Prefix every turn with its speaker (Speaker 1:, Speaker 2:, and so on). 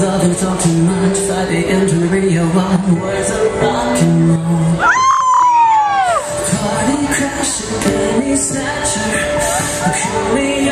Speaker 1: Cause I've been talking much Friday and the radio on Words of rock and roll Party crasher, penny snatcher Call me